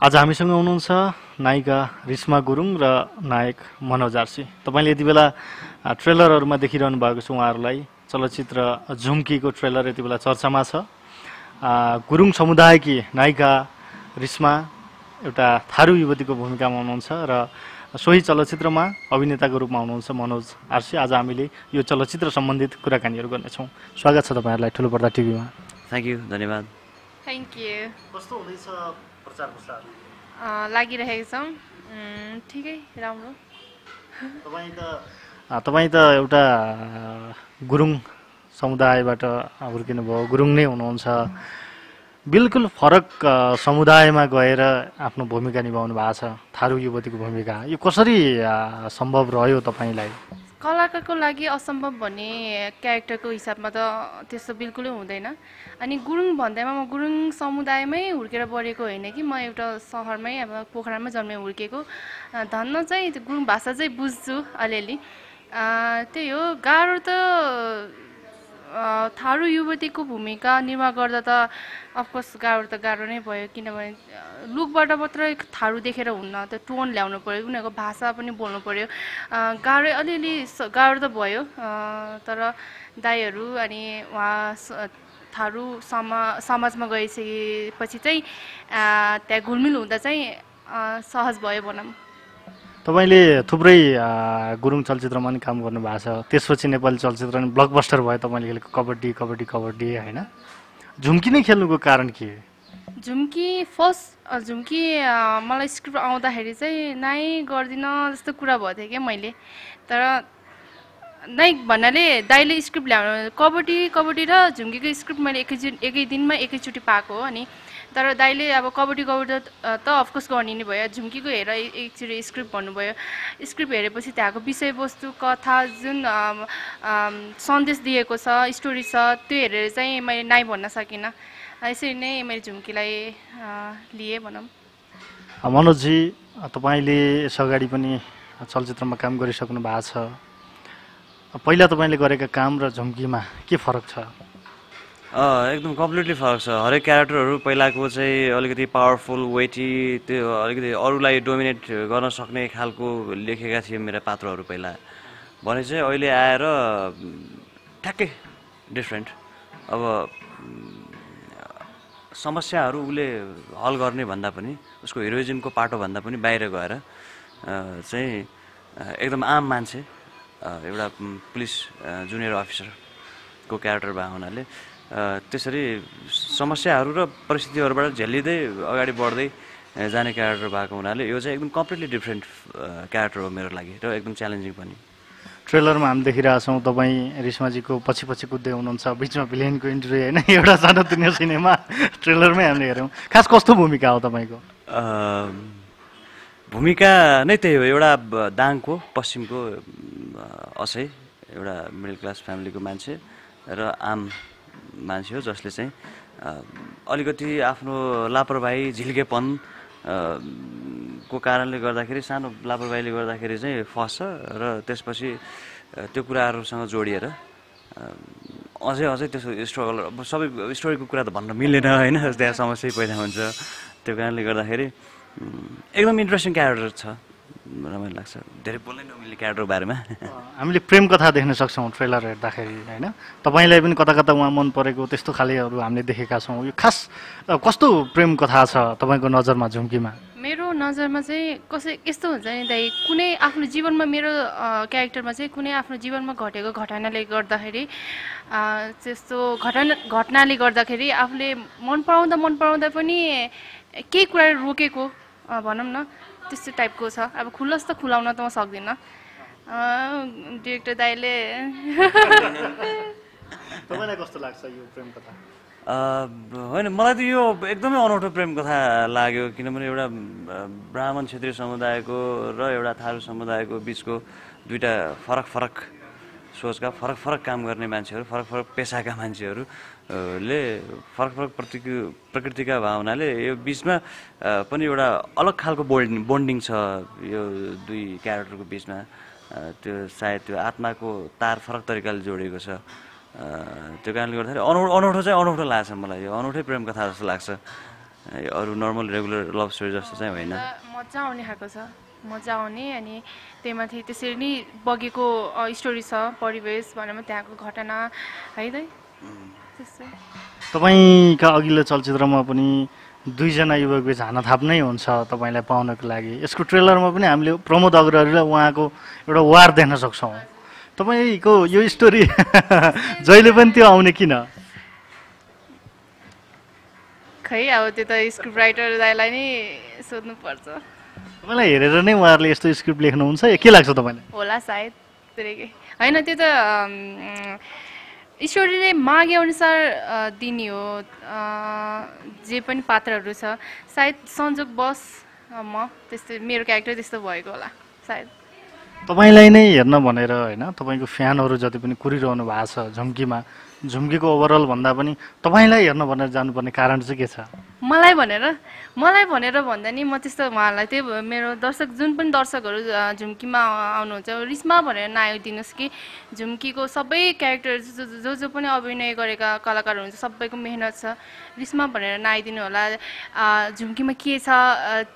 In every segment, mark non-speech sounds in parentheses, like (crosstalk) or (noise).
आज हामीसँग हुनुहुन्छ नायिका रिस्मा गुरुङ र नायक मनोज आर्सी। तपाईँले यति बेला ट्रेलरहरूमा देखिरहनु भएको छ उहाँहरूलाई। चलचित्र झुम्कीको ट्रेलर यति बेला चर्चामा छ। गुरुङ समुदायकी नायिका रिस्मा एउटा थारू युवतीको भूमिकामा हुनुहुन्छ र सोही चलचित्रमा अभिनेताको रूपमा हुनुहुन्छ मनोज आर्सी। आज हामीले यो चलचित्र सम्बन्धित कुराकानीहरू गर्नेछौँ। स्वागत छ तपाईँहरूलाई ठुलो पर्दा टिभीमा। थ्याङ्क यू धन्यवाद थ्याङ्क यू कस्तो हुँदैछ प्रचार प्रसार। अँ, लागिरहेको छौँ। ठिकै राम्रो। तपाईँ त तपाईँ त एउटा गुरुङ समुदायबाट हुर्किनु भयो गुरुङ नै हुनुहुन्छ। बिल्कुल फरक समुदायमा गएर आफ्नो भूमिका निभाउनु भएको छ। थारू युवतीको भूमिका। यो कसरी सम्भव रह्यो तपाईँलाई? कलाकारको लागि असम्भव भन्ने क्यारेक्टरको हिसाबमा त त्यस्तो बिल्कुलै हुँदैन। अनि गुरुङ भन्दैमा म गुरुङ समुदायमै हुर्केर बढेको होइन कि म एउटा सहरमै अब पोखरामा जन्मेर हुर्केको। धन्न चाहिँ गुरुङ भाषा चाहिँ बुझ्छु अलिअलि। त्यही हो। गाह्रो त थारू युवतीको भूमिका निर्वाह गर्दा त अफकोर्स गाह्रो त गाह्रो नै भयो किनभने लुकबाट मात्रै थारू देखेर हुन्न त्यो टोन ल्याउनु पऱ्यो उनीहरूको भाषा पनि बोल्नु पऱ्यो गाह्रो अलिअलि गाह्रो त भयो तर दाईहरू अनि उहाँ थारू समा समाजमा गइसकेपछि चाहिँ त्यहाँ घुलमिल हुँदा चाहिँ सहज भयो भनौँ। तपाईँले थुप्रै गुरुङ चलचित्रमा पनि काम गर्नुभएको छ। त्यसपछि नेपाली चलचित्र पनि ब्लकबस्टर भयो तपाईँले खेलेको कबड्डी कबड्डी कबड्डी होइन? झुम्की नै खेल्नुको कारण के? झुम्की फर्स्ट झुम्की मलाई स्क्रिप्ट आउँदाखेरि चाहिँ नाइ गर्दिनँ जस्तो कुरा भएको थियो क्या मैले। तर नाइ भन्नाले दाइले स्क्रिप्ट ल्याउनु कबड्डी कबड्डी र झुम्कीको स्क्रिप्ट मैले एकैचोटि एकै दिनमा एकैचोटि पाएको हो अनि तर दाइले अब कबड्डी कबड्डी त अफकोर्स गर्ने नै भयो। झुम्कीको हेर ए- एकचोटि स्क्रिप्ट भन्नुभयो। स्क्रिप्ट हेरेपछि त्यहाँको विषयवस्तु कथा जुन सन्देश दिएको छ स्टोरी छ त्यो हेरेर चाहिँ मैले नाइ भन्न सकिनँ। यसरी नै मैले झुम्कीलाई लिएँ भनौँ। अ, तपाईँले यस अगाडि पनि चलचित्रमा काम गरिसक्नु भएको छ। पहिला तपाईँले गरेका काम र झुम्कीमा के फरक छ? एकदम कम्प्लिटली फरक छ। हरेक क्यारेक्टरहरू पहिलाको चाहिँ अलिकति पावरफुल वेटी त्यो अलिकति अरूलाई डोमिनेट गर्न सक्ने खालको लेखेका थिए मेरा पात्रहरू पहिला। भने चाहिँ अहिले आएर ठ्याक्कै डिफ्रेन्ट अब समस्याहरू उसले हल गर्ने भन्दा पनि उसको हिरोइजमको पाटो भन्दा पनि बाहिर गएर चाहिँ एकदम आम मान्छे एउटा पुलिस जुनियर अफिसरको क्यारेक्टर भएको हुनाले। त्यसरी समस्याहरू र परिस्थितिहरूबाट झेलिँदै अगाडि बढ्दै जाने क्यारेक्टर भएको हुनाले यो चाहिँ एकदम कम्प्लिटली डिफ्रेन्ट क्यारेक्टर हो मेरो लागि र एकदम च्यालेन्जिङ पनि। ट्रेलरमा हामी देखिरहेछौँ तपाईँ रिस्माजीको पछि पछि कुद्दै हुनुहुन्छ बिचमा भिलेनको इन्ट्री होइन (laughs) एउटा सानोतिनो सिनेमा ट्रेलरमै हामीले हेऱ्यौँ। खास कस्तो भूमिका हो तपाईँको? भूमिका नै त्यही हो एउटा दाङको पश्चिमको असै एउटा मिडल क्लास फ्यामिलीको मान्छे र आम मान्छे हो जसले चाहिँ अलिकति आफ्नो लापरवाही झिल्केपन को कारणले गर्दाखेरि सानो लापरवाहीले गर्दाखेरि चाहिँ फस्छ र त्यसपछि त्यो कुराहरूसँग जोडिएर अझै अझै त्यसको स्ट्रगल अब सबै स्टोरीको कुरा त भन्न मिलेन होइन? त्यहाँ समस्या पैदा हुन्छ। त्यो कारणले गर्दाखेरि एकदम इन्ट्रेस्टिङ क्यारेक्टर छ। रमाइलो लाग्छ। धेरै बोल्नै नमिल्ने क्यारेक्टरको बारेमा। हामीले प्रेम कथा देख्न सक्छौँ ट्रेलर हेर्दाखेरि होइन? तपाईँलाई पनि कता कता उहाँ मन परेको त्यस्तो खालेहरू हामीले देखेका छौँ। यो खास कस्तो प्रेम कथा छ तपाईँको नजरमा झुम्कीमा? मेरो नजरमा चाहिँ कसै यस्तो हुन्छ नि दाइ कुनै आफ्नो जीवनमा मेरो क्यारेक्टरमा चाहिँ कुनै आफ्नो जीवनमा घटेको घटनाले गर्दाखेरि त्यस्तो घटना घटनाले गर्दाखेरि आफूले मन पराउँदा मन पराउँदा पनि केही कुरा रोकेको भनौँ न। त्यस्तो टाइपको छ। अब खुल्लोस् त खुलाउन त म सक्दिनँ। अँ, डिरेक्टर दाइले कस्तो लाग्छ यो प्रेम कथा? अँ, होइन मलाई त यो एकदमै अनौठो प्रेम कथा लाग्यो किनभने एउटा ब्राह्मण क्षेत्रीय समुदायको र एउटा थारू समुदायको बिचको दुइटा फरक फरक सोचका फरक फरक काम गर्ने मान्छेहरू फरक फरक पेसाका मान्छेहरू अँ, ले फरक फरक प्रकृति प्रकृतिका भावनाले यो बिचमा पनि एउटा अलग खालको बोल्ड बोन्डिङ छ यो दुई क्यारेक्टरको बिचमा। त्यो सायद त्यो आत्माको तार फरक तरिकाले जोडिएको छ। त्यो कारणले गर्दाखेरि अनौठो अनौठो चाहिँ अनौठो लाग्छ मलाई यो अनौठै प्रेम कथा जस्तो लाग्छ। अरू नर्मल रेगुलर लभ स्टोरी जस्तो चाहिँ होइन। मजा आउने खालको छ। मजा आउने अनि त्यही माथि त्यसरी नै बगेको स्टोरी छ परिवेश भनौँ त्यहाँको घटना है त तपाईँका अघिल्लो चलचित्रमा पनि दुईजना युवक बिच हाना थाप नै हुन्छ तपाईँलाई पाउनको लागि। यसको ट्रेलरमा पनि हामीले प्रमोद अग्रवाल र उहाँको एउटा वार देख्न सक्छौँ। तपाईँको यो स्टोरी (laughs) जहिले पनि त्यो आउने किन? खै अब त्यो त स्क्रिप्ट राइटर दाइलाई नै सोध्नुपर्छ। तपाईँलाई हेरेर नै उहाँहरूले यस्तो स्क्रिप्ट लेख्नुहुन्छ। के लाग्छ तपाईँलाई? होला सायद होइन त्यो त ईश्वरले मागे अनुसार दिने हो। जे पनि पात्रहरू छ। सायद संजोगवश अ, म त्यस्तो मेरो क्यारेक्टर त्यस्तो भएको होला सायद। तपाईँलाई नै हेर्न भनेर होइन तपाईँको फ्यानहरू जति पनि कुरिरहनु भएको छ झुम्कीमा झुम्कीको ओभरअल भन्दा पनि तपाईँलाई हेर्न भनेर जानुपर्ने कारण चाहिँ के छ? मलाई भनेर? मलाई भनेर भन्दा नि म त्यस्तो उहाँलाई त्यही मेरो दर्शक जुन पनि दर्शकहरू झुम्कीमा आउनुहुन्छ रिस्मा भनेर नआइदिनुहोस् कि झुम्कीको सबै क्यारेक्टर जो जो- पनि अभिनय गरेका कलाकारहरू हुन्छ सबैको मेहनत छ। रिस्मा भनेर नआइदिनु होला। झुम्कीमा के छ?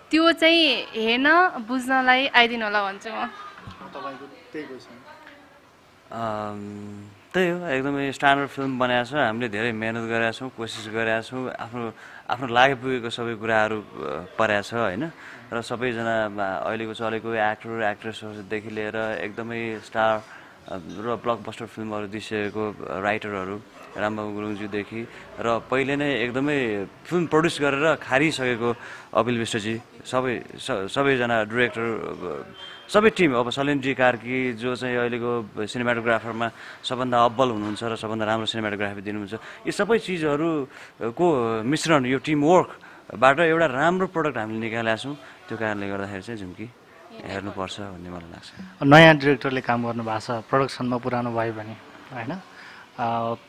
त्यो चाहिँ हेर्न बुझ्नलाई आइदिनु होला भन्छु म। त्यही हो एकदमै स्ट्यान्डर्ड फिल्म बनाएको छ। हामीले धेरै मिहिनेत गरेका छौँ कोसिस गरेका छौँ आफ्नो आफ्नो लागि पुगेको सबै कुराहरू परेको छ होइन? र सबैजना अहिलेको चलेको एक्टर एक्ट्रेसहरूदेखि लिएर एकदमै स्टार र ब्लकबस्टर फिल्महरू दिइसकेको राइटरहरू रामबाबु गुरुङज्यूदेखि र पहिले नै एकदमै फिल्म प्रड्युस गरेर खारिसकेको अपिल विष्टजी सबै सबैजना डिरेक्टर सबै टिम अब सलिनजी कार्की जो चाहिँ अहिलेको सिनेमाटोग्राफरमा सबभन्दा अब्बल हुनुहुन्छ र सबभन्दा राम्रो सिनेमाटोग्राफी दिनुहुन्छ यी सबै चिजहरूको मिश्रण यो टिम वर्कबाट एउटा राम्रो प्रडक्ट हामीले निकालेका छौँ। त्यो कारणले गर्दाखेरि चाहिँ झुम्की हेर्नुपर्छ भन्ने मलाई लाग्छ। नयाँ डिरेक्टरले काम गर्नु भएको छ प्रडक्सनमा पुरानो भयो भने होइन?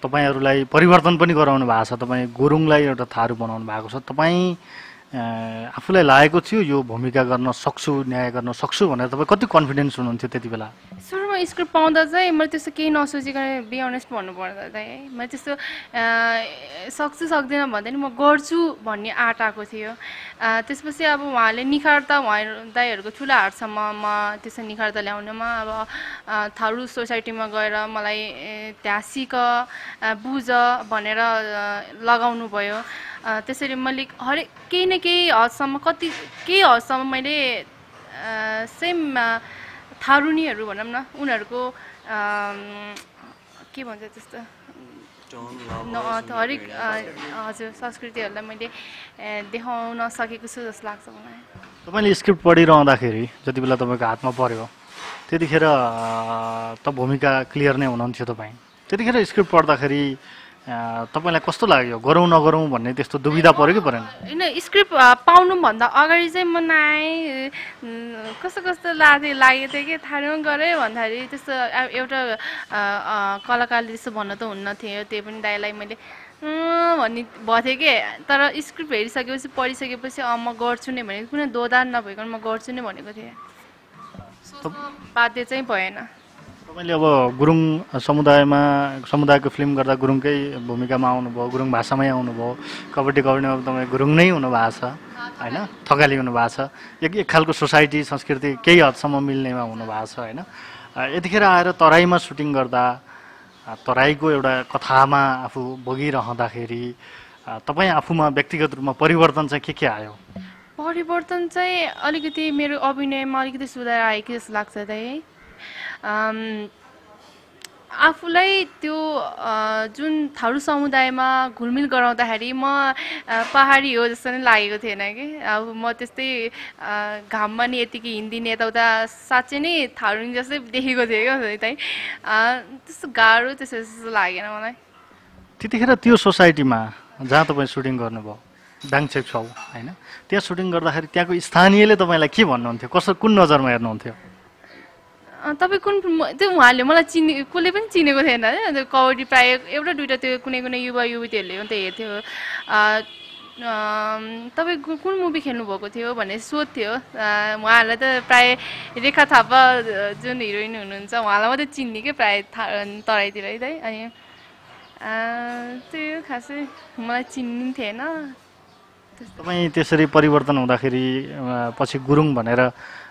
तपाईँहरूलाई परिवर्तन पनि गराउनु भएको छ तपाईँ गुरुङलाई एउटा थारू बनाउनु भएको छ। तपाईँ आफूलाई लागेको थियो यो भूमिका गर्न सक्छु न्याय गर्न सक्छु भनेर तपाईँ कति कन्फिडेन्स हुनुहुन्थ्यो त्यति बेला? सुरुमा स्क्रिप्ट पाउँदा चाहिँ मैले त्यस्तो केही नसोचिकन बी अनेस्ट भन्नुपर्दा चाहिँ है मैले त्यस्तो सक्छु सक्दिनँ भन्दा म गर्छु भन्ने आँट आएको थियो। त्यसपछि अब उहाँले निखार्ता उहाँ दाईहरूको ठुला हाटसम्म म त्यसो निखार्ता ल्याउनमा अब थारू सोसाइटीमा गएर मलाई त्यहाँ सिक बुझ भनेर लगाउनु भयो। त्यसरी मैले हरेक केही न केही हदसम्म कति केही हदसम्म मैले सेम थारुनीहरू भनौँ न उनीहरूको के भन्छ त्यस्तो? हरेक हजुर संस्कृतिहरूलाई मैले देखाउन सकेको छु जस्तो लाग्छ मलाई। तपाईँले स्क्रिप्ट पढिरहँदाखेरि जति बेला तपाईँको हातमा पऱ्यो त्यतिखेर त भूमिका क्लियर नै हुनुहुन्थ्यो तपाईँ। त्यतिखेर स्क्रिप्ट पढ्दाखेरि तपाईँलाई कस्तो लाग्यो? गरौँ नगरौँ भन्ने त्यस्तो दुविधा पऱ्यो कि परेन? होइन स्क्रिप्ट पाउनुभन्दा अगाडि चाहिँ म नआएँ कस्तो कस्तो लागे लागेको थियो कि? थारूमा गरेँ भन्दाखेरि त्यस्तो एउटा कलाकारले त्यस्तो भन्न त हुन्न थियो त्यही पनि दाइलाई मैले भन्ने भएको थियो कि? तर स्क्रिप्ट हेरिसकेपछि पढिसकेपछि अँ म गर्छु नै भनेको कुनै दोधार नभइकन म गर्छु नै भनेको थिएँ। बाध्य चाहिँ भएन। तपाईँले अब गुरुङ समुदायमा समुदायको फिल्म गर्दा गुरुङकै भूमिकामा आउनुभयो गुरुङ भाषामै आउनुभयो। कबड्डी कबड्डीमा तपाईँ गुरुङ नै हुनुभएको छ होइन? थकाली हुनुभएको छ। एक एक खालको सोसाइटी संस्कृति केही हदसम्म मिल्नेमा हुनुभएको छ होइन? यतिखेर आएर तराईमा सुटिङ गर्दा तराईको एउटा कथामा आफू बगिरहँदाखेरि तपाईँ आफूमा व्यक्तिगत रूपमा परिवर्तन चाहिँ के के आयो? परिवर्तन चाहिँ अलिकति मेरो अभिनयमा अलिकति सुधार आयो कि जस्तो लाग्छ त है। अम, आफूलाई त्यो जुन थारू समुदायमा घुलमिल गराउँदाखेरि म पहाडी हो जस्तो नै लागेको थिएन कि। अब म त्यस्तै घाममा नि यतिकै हिँडिदिने यताउता साँच्चै नै थारुनी जस्तै देखेको थिएँ क्या चाहिँ। त्यस्तो गाह्रो त्यस्तो जस्तो लागेन मलाई। त्यतिखेर त्यो सोसाइटीमा जहाँ तपाईँ सुटिङ गर्नुभयो दाङचेक छौ होइन त्यहाँ सुटिङ गर्दाखेरि त्यहाँको स्थानीयले तपाईँलाई के भन्नुहुन्थ्यो? कसो कुन नजरमा हेर्नुहुन्थ्यो? तपाईँ कुन त्यो उहाँले मलाई चिने कसले पनि चिनेको थिएन त्यो कबड्डी प्रायः एउटा दुइटा त्यो कुनै कुनै युवा युवतीहरूले मात्रै हेर्थ्यो। तपाईँ कुन मुभी खेल्नुभएको थियो भनेर सोध्थ्यो उहाँहरूलाई त प्रायः रेखा थापा जुन हिरोइन हुनुहुन्छ उहाँलाई मात्रै चिन्ने क्या प्रायः तराईतिर है अनि आ, त्यो खासै मलाई चिन्नु थिएन। तपाईँ त्यसरी परिवर्तन हुँदाखेरि पछि गुरुङ भनेर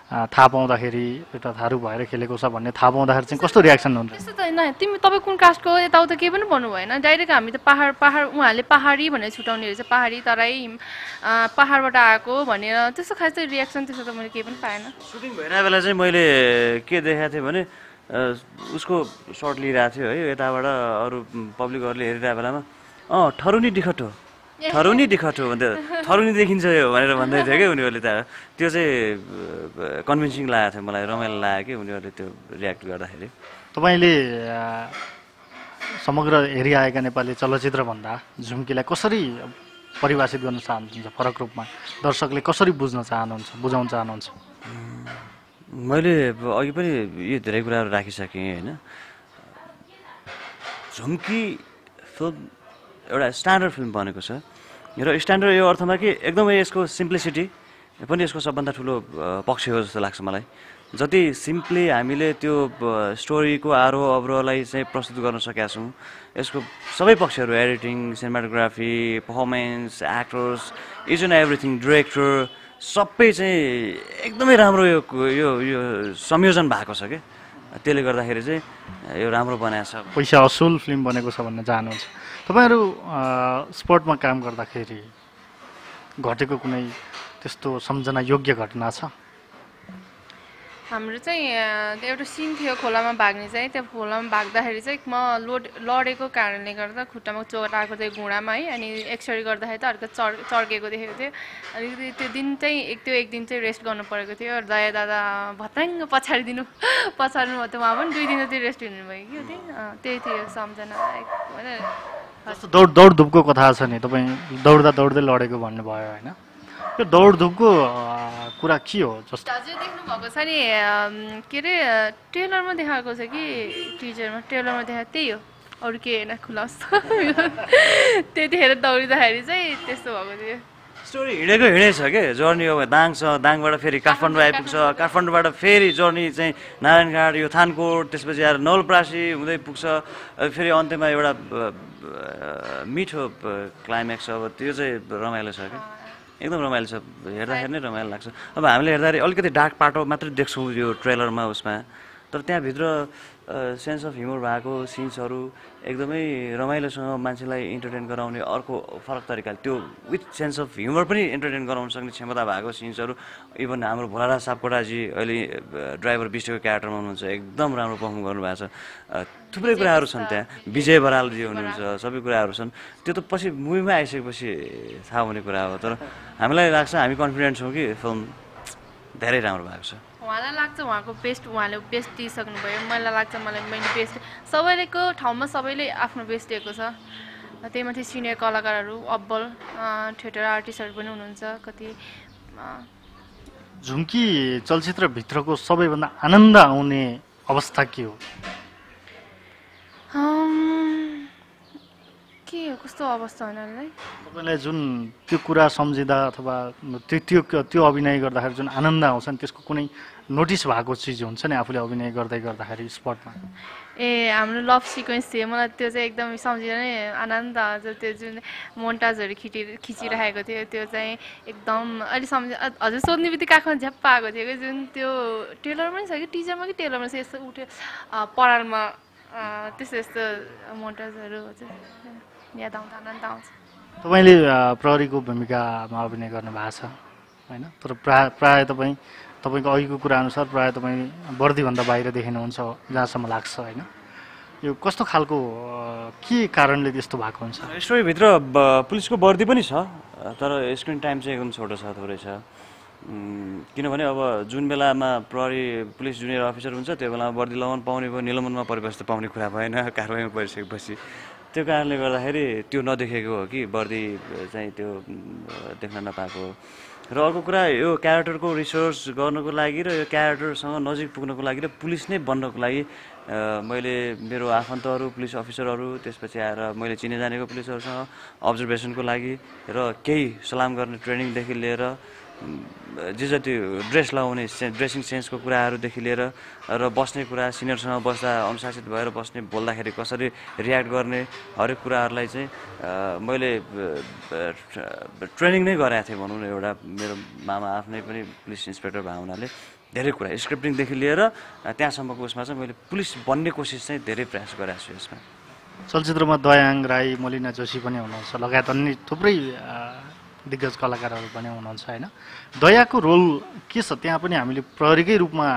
थाहा पाउँदाखेरि एउटा थारू भएर खेलेको छ भन्ने थाहा पाउँदाखेरि चाहिँ कस्तो रियाक्सन हुन्छ? त्यस्तो त होइन। तिमी तपाईँ कुन कास्टको हो? यताउता केही पनि भन्नु भएन। डाइरेक्ट हामी त पाहाड पाहाड उहाँहरूले पाहाडी भनेर छुट्याउने रहेछ। पाहाडी तराई पाहाडबाट आएको भनेर त्यस्तो खासै रियाक्सन त्यस्तो त मैले केही पनि पाएन। सुटिङ भइरहेको बेला चाहिँ मैले के देखाएको थिएँ भने उसको सर्ट लिइरहेको थियो है यताबाट अरू पब्लिकहरूले हेरिरहेको बेलामा। अँ ठरुनी डिखट हो। ठरुनी डिखट हो भन्दै ठरुनी देखिन्छ यो भनेर भन्दै थियो कि उनीहरूले त। त्यो चाहिँ कन्भिन्सिङ लागेको थियो मलाई रमाइलो लाग्यो कि उनीहरूले त्यो रियाक्ट गर्दाखेरि। तपाईँले समग्र हेरिआएका नेपाली चलचित्रभन्दा झुम्कीलाई कसरी परिभाषित गर्न चाहनुहुन्छ फरक रूपमा? दर्शकले कसरी बुझ्न चाहनुहुन्छ बुझाउन चाहनुहुन्छ? मैले अघि पनि यो धेरै कुराहरू राखिसकेँ होइन। झुम्की फिल्म एउटा स्ट्यान्डर्ड फिल्म बनेको छ। र स्ट्यान्डर्ड यो अर्थमा कि एकदमै यसको सिम्प्लिसिटी पनि यसको सबभन्दा ठुलो पक्ष हो जस्तो लाग्छ मलाई। जति सिम्पली हामीले त्यो स्टोरीको आरोह अवरोहलाई चाहिँ प्रस्तुत गर्न सकेका छौँ यसको सबै पक्षहरू editing cinematography performance actors each and everything director सबै चाहिँ एकदमै राम्रो यो यो यो संयोजन भएको छ क्या त्यसले गर्दाखेरि चाहिँ यो राम्रो बनाएको छ। पैसा असुल फिल्म बनेको छ भन्न चाहनुहुन्छ। तपाईँहरू अ, स्पटमा काम गर्दाखेरि घटेको कुनै त्यस्तो सम्झना योग्य घटना छ? हाम्रो चाहिँ एउटा सिन थियो खोलामा भाग्ने चाहिँ। त्यो खोलामा भाग्दाखेरि चाहिँ म लोड लडेको कारणले गर्दा खुट्टामा चोट आएको थियो घुँडामा है। अनि एक्सरे गर्दाखेरि त हल्का चढ चर्केको देखेको थियो। अलिकति त्यो दिन चाहिँ एक त्यो एक दिन चाहिँ रेस्ट गर्नु परेको थियो। दया दादा भत्याङ्ग पछाडिदिनु पछाडिनु भयो। त्यो उहाँ पनि दुई दिन जति रेस्ट हुनुभयो कि? त्यही। त्यही थियो सम्झना। जस्तो दौड दौडधुपको कथा छ नि तपाईँ दौड्दा दौड्दै लडेको भन्नुभयो होइन। यो दौडधुपको कुरा के हो जस्तो? हजुर देख्नु भएको छ नि के अरे ट्रेलरमा देखाएको छ कि टिजरमा ट्रेलरमा देखाएको त्यही हो। अरू के होइन खुलास (laughs) त्यतिखेर दौडिँदाखेरि चाहिँ त्यस्तो भएको थियो। स्टोरी हिँडेको हिँडै छ के? जर्नी अब दाङ छ दाङबाट फेरि काठमाडौँ आइपुग्छ। काठमाडौँबाट फेरि जर्नी चाहिँ नारायणघाट यो थानकोट त्यसपछि आएर नवलप्रासी हुँदै पुग्छ। फेरि अन्त्यमा एउटा मिठो क्लाइम्याक्स अब त्यो चाहिँ रमाइलो छ कि एकदम रमाइलो छ। हेर्दाखेरि नै रमाइलो लाग्छ। अब हामीले हेर्दाखेरि अलिकति डार्क पाटो मात्रै देख्छौँ यो ट्रेलरमा उसमा। तर त्यहाँभित्र सेन्स अफ ह्युमर भएको सिन्सहरू एकदमै रमाइलोसँग मान्छेलाई इन्टरटेन गराउने अर्को फरक तरिकाले त्यो विथ सेन्स अफ ह्युमर पनि इन्टरटेन गराउन सक्ने क्षमता भएको सिन्सहरू इभन हाम्रो भोलाराज सापकोटाजी अहिले ड्राइभर बिस्टेको क्यारेक्टरमा हुनुहुन्छ एकदम राम्रो पर्फर्म गर्नुभएको छ। थुप्रै कुराहरू छन् त्यहाँ। विजय बरालजी हुनुहुन्छ सबै कुराहरू छन्। त्यो त पछि मुभीमा आइसकेपछि थाहा हुने कुरा हो तर हामीलाई लाग्छ हामी कन्फिडेन्ट छौँ कि फिल्म धेरै राम्रो भएको छ। उहाँलाई लाग्छ उहाँको बेस्ट उहाँले बेस्ट दिइसक्नुभयो मलाई लाग्छ मलाई मैले बेस्ट सबैको ठाउँमा सबैले आफ्नो बेस्ट दिएको छ। त्यही माथि सिनियर कलाकारहरू अब्बल थिएटर आर्टिस्टहरू पनि हुनुहुन्छ कति झुम्की चलचित्रभित्रको सबैभन्दा आनन्द आउने अवस्था के हो? के हो? कस्तो अवस्था उनीहरूलाई तपाईँलाई जुन त्यो कुरा सम्झिँदा अथवा त्यो त्यो त्यो अभिनय गर्दाखेरि जुन आनन्द आउँछ नि त्यसको कुनै नोटिस भएको चिज हुन्छ नि आफूले अभिनय गर्दै गर्दाखेरि स्पटमा? ए हाम्रो लभ सिक्वेन्स थियो। मलाई त्यो चाहिँ एकदम सम्झिँदा नै आनन्द आउँछ। त्यो जुन मोन्टाजहरू खिचि खिचिरहेको थियो त्यो चाहिँ एकदम अहिले सम्झ हजुर सोध्ने बित्तिकै आँखामा झ्याप्प आएको थियो कि जुन त्यो टेलरमा पनि छ कि टिजरमा कि टेलरमा छ? यस्तो उठ्यो परालमा त्यस्तो यस्तो मोन्टाजहरू हजुर याद आउँदा आनन्द आउँछ। तपाईँले प्रहरीको भूमिकामा अभिनय गर्नु भएको छ होइन? तर प्राय प्राय तपाईँ तपाईँको अघिको कुराअनुसार प्राय तपाईँ वर्दीभन्दा बाहिर देखिनुहुन्छ जहाँसम्म लाग्छ होइन? यो कस्तो खालको के कारणले त्यस्तो भएको हुन्छ? स्टोरीभित्र पुलिसको वर्दी पनि छ तर स्क्रिन टाइम चाहिँ एकदम छोटो छ थोरै छ। किनभने अब जुन बेलामा प्रहरी पुलिस जुनियर अफिसर हुन्छ त्यो बेलामा वर्दी लगाउनु पाउने भयो निलम्बनमा परिवेश त पाउने कुरा भएन कारवाहीमा परिसकेपछि। त्यो कारणले गर्दाखेरि त्यो नदेखेको हो कि वर्दी चाहिँ त्यो देख्न नपाएको हो। र अर्को कुरा यो क्यारेक्टरको रिसर्च गर्नको लागि र यो क्यारेक्टरसँग नजिक पुग्नको लागि र पुलिस नै बन्नको लागि मैले मेरो आफन्तहरू पुलिस अफिसरहरू त्यसपछि आएर मैले चिने जानेको पुलिसहरूसँग अब्जर्भेसनको लागि र केही सलाम गर्ने ट्रेनिङदेखि लिएर जे जति ड्रेस लगाउने से ड्रेसिङ सेन्सको कुराहरूदेखि लिएर र बस्ने कुरा सिनियरसँग बस्दा अनुशासित भएर बस्ने बोल्दाखेरि कसरी रियाक्ट गर्ने हरेक कुराहरूलाई चाहिँ मैले ट्रेनिङ नै गराएको थिएँ भनौँ न एउटा मेरो मामा आफ्नै पनि पुलिस इन्सपेक्टर भएको हुनाले धेरै कुरा। स्क्रिप्टिङदेखि लिएर त्यहाँसम्मको उसमा चाहिँ मैले पुलिस बन्ने कोसिस चाहिँ धेरै प्रयास गरेको छु यसमा। चलचित्रमा दयाङ राई मलिना जोशी पनि हुनुहुन्छ। लगायत अन्य थुप्रै दिग्गज कलाकारहरू पनि हुनुहुन्छ होइन? दयाको रोल के छ? त्यहाँ पनि हामीले प्रहरीकै रूपमा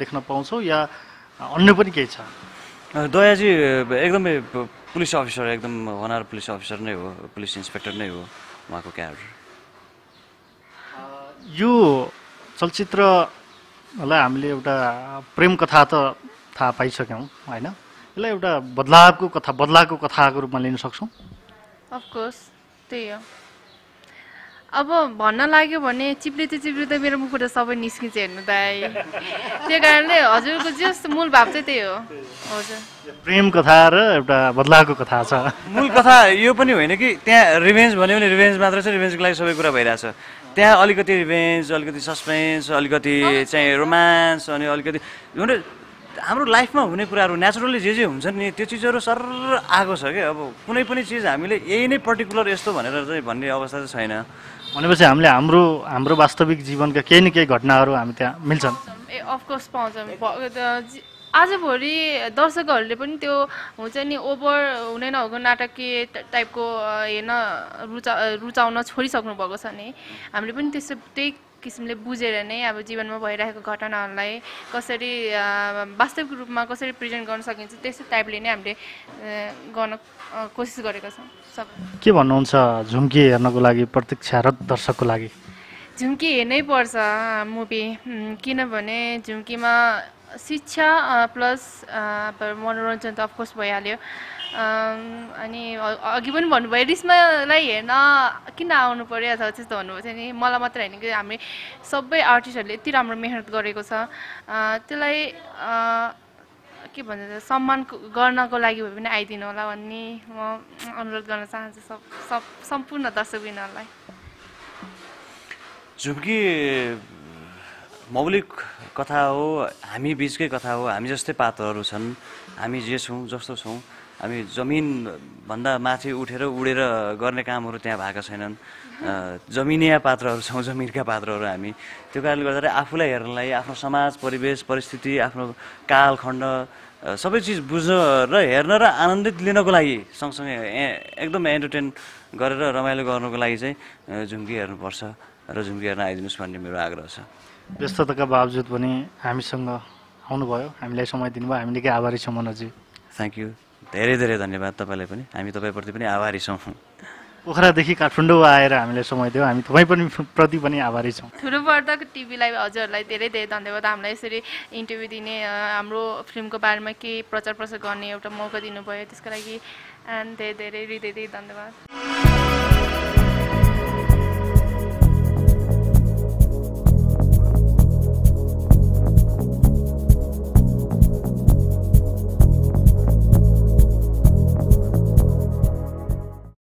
देख्न पाउँछौँ या अन्य पनि केही छ? दयाजी एकदमै पुलिस अफिसर एकदम होनार पुलिस अफिसर नै हो पुलिस इन्सपेक्टर नै हो उहाँको क्यारेक्टर। यो चलचित्रलाई हामीले एउटा प्रेम कथा त थाहा पाइसक्यौँ होइन? यसलाई एउटा बदलावको कथा बदलाको कथाको रूपमा लिन सक्छौँ? अफकोर्स त्यही हो। अब भन्न लाग्यो भने चिप्लिँदै चिप्लिँदै मेरो मुखबाट सबै निस्किन्छ हेर्नु दाइ। त्यो कारणले हजुरको जस्तो मूल भाव चाहिँ त्यही हो। हजुर। प्रेम कथा र एउटा बदलाको कथा छ। मूल कथा यो पनि होइन कि त्यहाँ रिभेन्ज भन्यो भने रिभेन्ज मात्र छ रिभेन्जको लागि सबै कुरा भइरहेछ। त्यहाँ अलिकति रिभेन्ज अलिकति सस्पेन्स अलिकति चाहिँ रोमान्स अनि अलिकति हुन हाम्रो लाइफमा हुने कुराहरू नेचुरली जे जे हुन्छ नि त्यो चिजहरू सर आएको छ क्या अब कुनै पनि चिज हामीले यही नै पर्टिकुलर यस्तो भनेर चाहिँ भन्ने अवस्था चाहिँ छैन। भनेपछि हामीले हाम्रो हाम्रो वास्तविक जीवनका केही न केही घटनाहरू हामी त्यहाँ मिल्छन्। ए अफकोर्स पाउँछौँ। आजभोलि दर्शकहरूले पनि त्यो हुन्छ नि ओभर हुने नहुएको नाटकीय टाइपको हेर्न रुचा रुचाउन छोडिसक्नु भएको छ नि। हामीले पनि त्यस्तो त्यही किसिमले बुझेर नै अब जीवनमा भइरहेको घटनाहरूलाई कसरी वास्तविक रूपमा कसरी प्रेजेन्ट गर्न सकिन्छ त्यस्तो टाइपले नै हामीले गर्न कोसिस गरेका छौँ सबै। के भन्नुहुन्छ झुम्की हेर्नको लागि प्रतीक्षारत दर्शकको लागि? झुम्की हेर्नै पर्छ मुभी। किनभने झुम्कीमा शिक्षा प्लस मनोरञ्जन त अफकोर्स भइहाल्यो। अनि अघि पनि भन्नुभयो रिस्मालाई हेर्न किन आउनु पऱ्यो अथवा त्यस्तो भन्नुभएको थियो नि। मलाई मात्र होइन कि हामी सबै आर्टिस्टहरूले यति राम्रो मेहनत गरेको छ। त्यसलाई के भन्छ सम्मान गर्नको लागि भए पनि आइदिनु होला भन्ने म अनुरोध गर्न चाहन्छु सब सब सम्पूर्ण दर्शकबिनहरूलाई झुम्की मौलिक कथा हो हामी बिचकै कथा हो हामी जस्तै पात्रहरू छन् हामी जे छौँ जस्तो छौँ। हामी जमिनभन्दा माथि उठेर उडेर गर्ने कामहरू त्यहाँ भएका छैनन्। जमिनिया पात्रहरू छौँ जमिनका पात्रहरू हामी। त्यो कारणले गर्दाखेरि आफूलाई हेर्नलाई आफ्नो समाज परिवेश परिस्थिति आफ्नो कालखण्ड सबै चिज बुझ्न र हेर्न र आनन्दित लिनको लागि सँगसँगै एकदम एन्टरटेन गरेर रमाइलो गर्नको लागि चाहिँ झुम्की हेर्नुपर्छ र झुम्की हेर्न आइदिनुहोस् भन्ने मेरो आग्रह छ। व्यस्तताका बावजुद पनि हामीसँग आउनुभयो। हामीलाई समय दिनुभयो। हामी निकै आभारी छौँ मनोजी। थ्याङ्क यू धेरै धेरै धन्यवाद तपाईँलाई पनि। हामी तपाईँप्रति पनि आभारी छौँ। पोखरादेखि काठमाडौँ आएर हामीलाई समय दियो। हामी तपाईँ पनि प्रति पनि आभारी छौँ। ठुलो पर्दाको टिभीलाई हजुरहरूलाई धेरै धेरै धन्यवाद। हामीलाई यसरी इन्टरभ्यू दिने हाम्रो फिल्मको बारेमा केही प्रचार प्रसार गर्ने एउटा मौका दिनुभयो। त्यसको लागि धेरै धेरै हृदय धेरै धन्यवाद।